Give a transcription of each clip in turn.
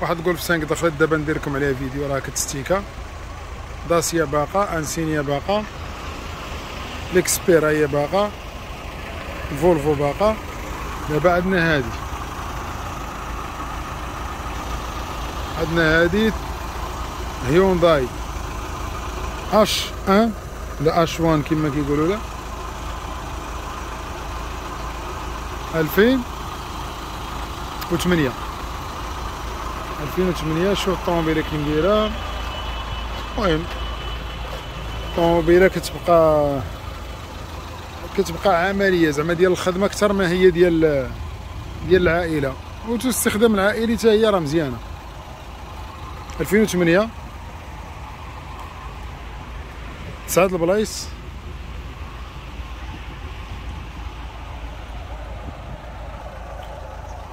واحد جولف 5 دخلت دابا ندير لكم عليها فيديو راه كتستيكا. داسيا باقا انسينيا باقا. ليكسبيرا هي باقا. فولفو باقا. دابا عندنا هادي. عندنا هادي هيونداي. اش ان لا اش وان كما كيقولوا له ألفين وثمانية ألفين وثمانية شوف الطوموبيلة كي نديرها المهم الطوموبيلة كتبقى كتبقى عملية زعما ديال الخدمة أكثر ما هي ديال ديال العائلة. وتستخدم العائلي حتى هي راه ألفين وثمانية. تسعة البلايص.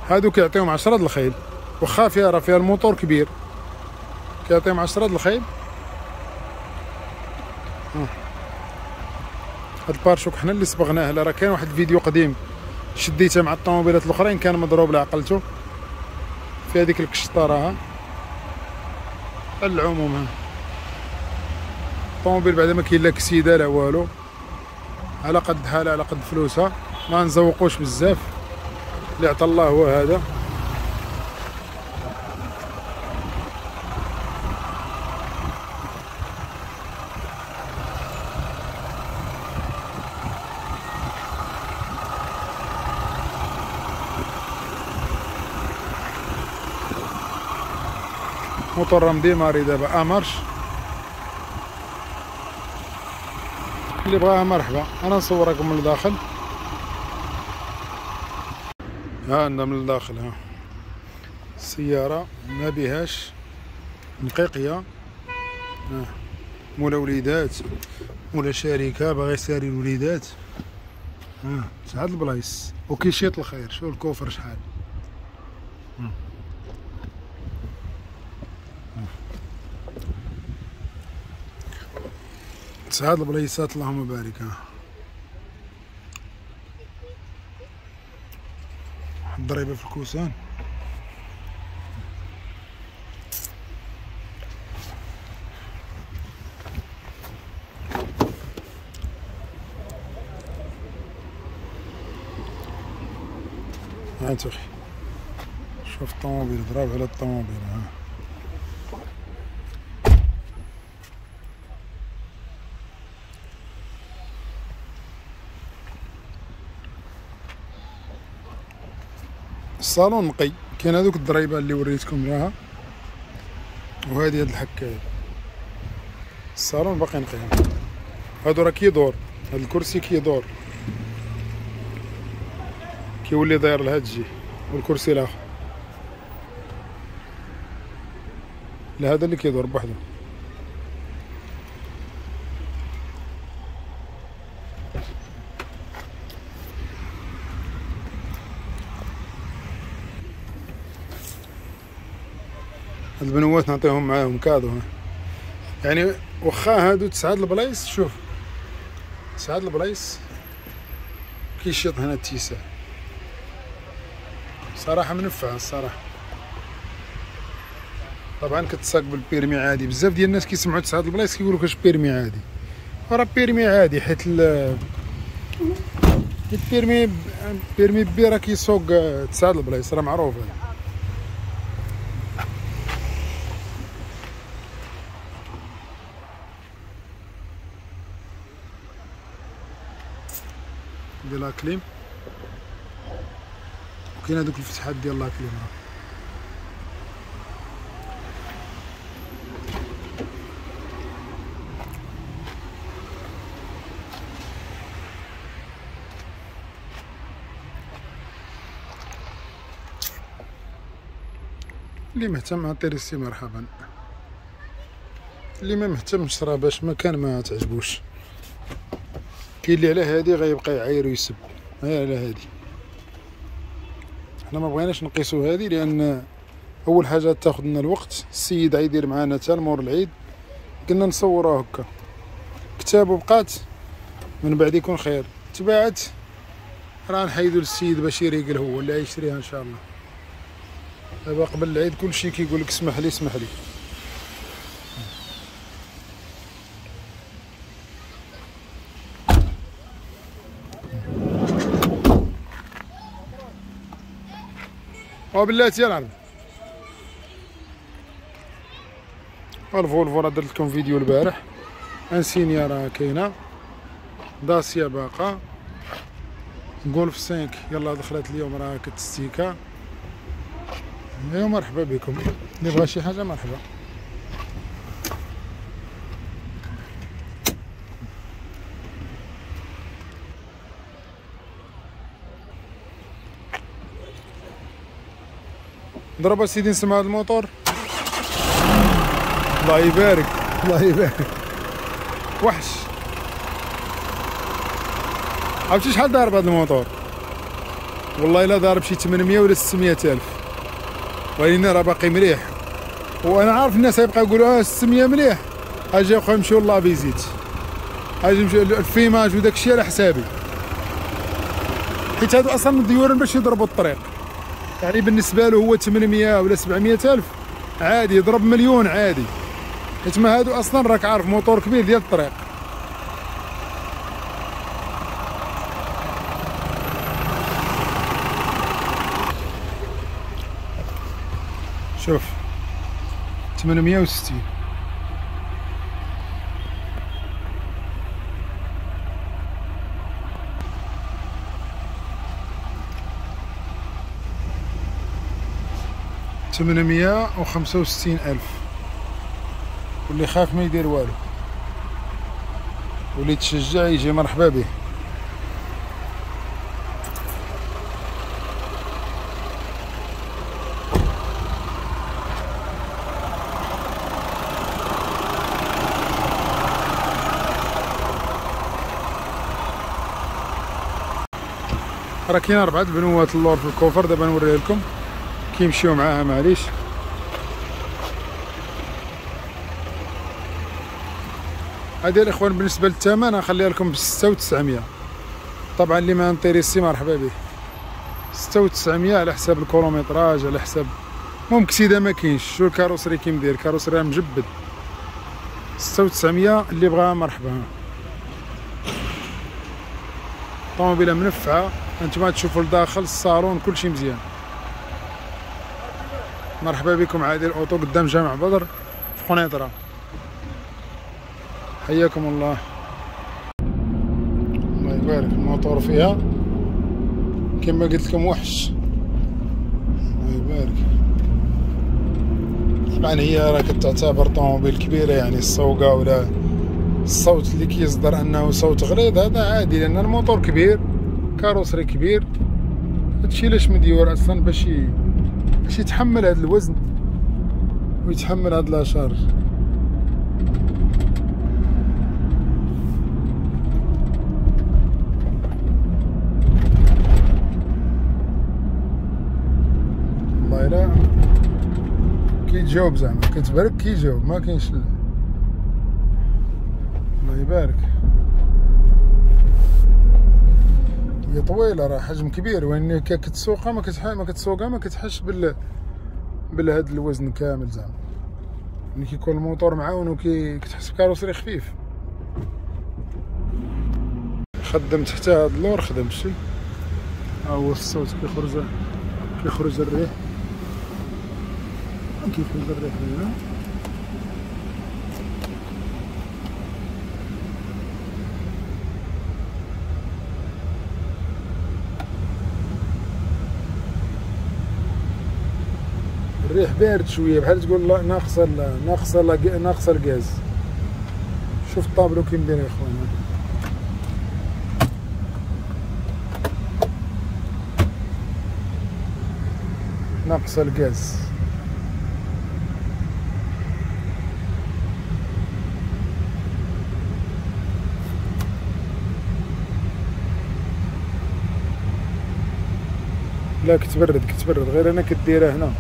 هادو كيعطيهم عشرة د الخيل. واخا فيها راه فيها الموتور كبير. كيعطيهم عشرة د الخيل. هاد البارشوك حنا اللي صبغناه راه كاين واحد الفيديو قديم شديته مع الطوموبيلات الاخرين كان مضروب لعقلته في هذيك الكشطة راها العموم ها. الطوموبيل بعد ما كاين لا كسيدة لا والو. على قد حالها على قد فلوسها. ما نزوقوش بزاف. اللي عطى الله هو هذا. موتور راه ماري دابا أمرش. اللي بغاها مرحبا أنا نصوركم من الداخل. ها عندنا من الداخل ها. السيارة ما بهاش نقيقية. ها. مولا وليدات. مولا شركة باغي يساري الوليدات. ها سعاد البلايص؟ وكيشيط الخير شوف الكوفر شحال؟ سعاد البلايصات اللهم بارك ها الضريبة في الكوسان. هات أخي شوف الطوموبيل ضرب على الطوموبيل ها. الصالون نقي كاين هذوك الضريبة اللي وريتكم راها. وهذه هاد الحكاية. الصالون باقي نقي هادو راه كيدور. هاد الكرسي كيدور. كيولي داير لهاد الجهه والكرسي الآخر. لا هذا اللي كيدور بوحدو. البنوات نعطيهم معاهم cadeau. يعني واخا هادو تسعة البلايص شوف. تسعة البلايص كيشيط هنا التيسع. صراحة منفعة الصراحة. طبعا كتساق بال permis عادي. بزاف ديال الناس كيسمعوا تسعة البلايص كيقولوا كاش permis عادي. راه permis عادي حيت ال permis permis B راه كيسوق تسعة البلايص راه معروف هذا ديال لاكليم وكاين هذوك الفتحات ديال لاكليم اللي مهتم عطيري السي مرحبا. اللي ما مهتمش راه باش ما كان ما تعجبوش. كاين اللي على هادي غيبقى يعاير ويسب. هي على هادي؟ حنا ما بغيناش نقيسو هادي لأن أول حاجة تاخذ لنا الوقت. السيد غيدير معانا حتى مور العيد. قلنا نصوروها هكا. كتاب بقات من بعد يكون خير. تباعت راه نحيدو للسيد باش يريقل هو. اللي يشريها إن شاء الله. دابا قبل العيد كلشي كيقول لك اسمح لي اسمح لي. بلاتي يا العرب الفولفو راه درت لكم فيديو البارح. انسينيا راه كاينة. داسيا باقا. جولف 5 يلا دخلت اليوم راه كتستيكا. يا مرحبا بكم. اللي بغى شي حاجة؟ مرحبا. ضرب سيدي نسمع هذا الموتور. الله يبارك. الله يبارك. وحش. عرفتي شحال ضارب هذا الموتور؟ والله إلا ضارب شي 800 ولا 600 ألف. ولكن راه باقي مليح. وأنا عارف الناس يبقى يقولوا آه 600 مليح. أجي أخويا نمشيو la visite أجي نمشيو الفيماج وداك الشيء على حسابي. حيت هادو أصلا مديورين باش يضربوا الطريق. يعني بالنسبة له هو 800 ولا 700 ألف. عادي يضرب مليون عادي. حيت ما هادو أصلا راك عارف موتور كبير ديال الطريق. شوف 860 865 وخمسة وستين ألف. واللي خاف ما يدير والو. واللي تشجع يجي مرحبا به. راه كاين أربعة البنوات اللور في ال coffre دابا نوريه لكم. كيمشيو معاها معليش. هذه الاخوان بالنسبة للثمن نخليها لكم ب 6900 طبعا اللي ما intéressé مرحبا به 6900 على حساب ال kilométrage على حساب المهم كسيده ما كاينش. شوف ال carrosserie كي مدير ال carrosserie مجبد. 6900 اللي بغاها مرحبا. طوموبيلة منفعة. انتما تشوفوا لداخل الصالون كلشي مزيان. مرحبا بكم عادل الاوتو قدام جامع بدر في قنيطره حياكم الله. الله يبارك الموتور فيها. كما قلت لكم وحش. الله يبارك. طبعا هي راه كتعتبر طوموبيل كبيرة يعني السوقه ولا الصوت اللي كيصدر أنه صوت غليظ هذا عادي لأن الموتور كبير كاروسري كبير. هادشي علاش مديور أصلا باش باش يتحمل هذا الوزن ويتحمل هاد لاشارج والله لا كيجاوب زعما. كتبارك كيجاوب ما كاينش الله يبارك. هي طويلة راه حجم كبير. وين كتسوقها ما كتح ما كتسوقها ما كتحش بال بالهاد الوزن كامل زعما. ملي كيكون الموتور معاون وكي كتحس بكاروسري خفيف. خدمت حتى هاد اللور خدمت شي. ها هو الصوت كيخرج كيخرج الريح. كيخرج الريح هنا. الريح بارد شوية بحال تقول ناقصة ناقصة ناقصة الغاز. شوف الطابلو كي مدير يا اخوان ناقصة الغاز. لا كتبرد كتبرد. غير أنا كديرها هنا.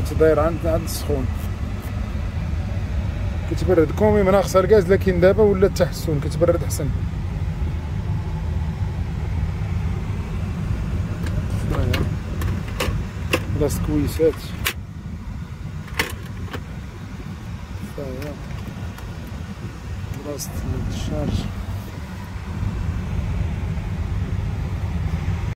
كتداير عند عند السخون. كتبرد كومي من أقصى الغاز لكن دابا ولا التحسن كتبرد احسن بلاصة كويسات فهي بلاصة الشارج.